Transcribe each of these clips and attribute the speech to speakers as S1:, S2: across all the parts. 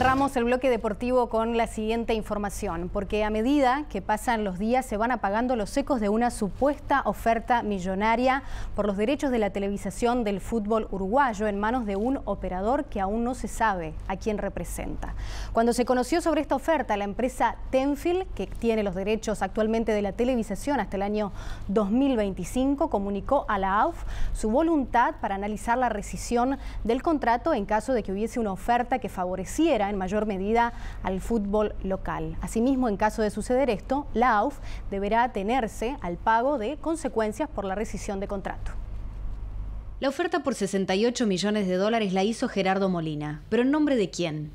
S1: cerramos el bloque deportivo con la siguiente información, porque a medida que pasan los días se van apagando los ecos de una supuesta oferta millonaria por los derechos de la televisación del fútbol uruguayo en manos de un operador que aún no se sabe a quién representa. Cuando se conoció sobre esta oferta, la empresa Tenfield, que tiene los derechos actualmente de la televisación hasta el año 2025, comunicó a la AUF su voluntad para analizar la rescisión del contrato en caso de que hubiese una oferta que favoreciera en mayor medida al fútbol local. Asimismo, en caso de suceder esto, la AUF deberá atenerse al pago de consecuencias por la rescisión de contrato.
S2: La oferta por 68 millones de dólares la hizo Gerardo Molina, pero ¿en nombre de quién?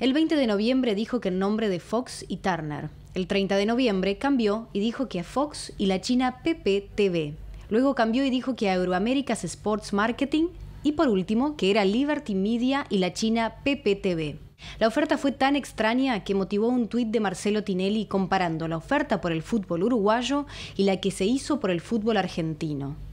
S2: El 20 de noviembre dijo que en nombre de Fox y Turner. El 30 de noviembre cambió y dijo que a Fox y la China PPTV. Luego cambió y dijo que a Euroaméricas Sports Marketing y por último que era Liberty Media y la China PPTV. La oferta fue tan extraña que motivó un tuit de Marcelo Tinelli comparando la oferta por el fútbol uruguayo y la que se hizo por el fútbol argentino.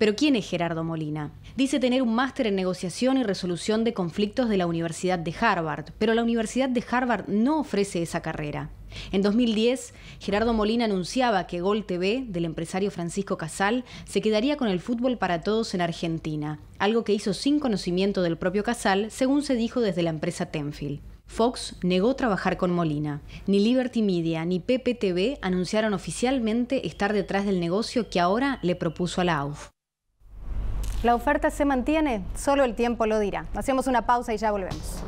S2: Pero ¿quién es Gerardo Molina? Dice tener un máster en negociación y resolución de conflictos de la Universidad de Harvard, pero la Universidad de Harvard no ofrece esa carrera. En 2010, Gerardo Molina anunciaba que Gol TV, del empresario Francisco Casal, se quedaría con el fútbol para todos en Argentina, algo que hizo sin conocimiento del propio Casal, según se dijo desde la empresa Tenfield. Fox negó trabajar con Molina. Ni Liberty Media ni PPTV anunciaron oficialmente estar detrás del negocio que ahora le propuso a la AUF.
S1: ¿La oferta se mantiene? Solo el tiempo lo dirá. Hacemos una pausa y ya volvemos.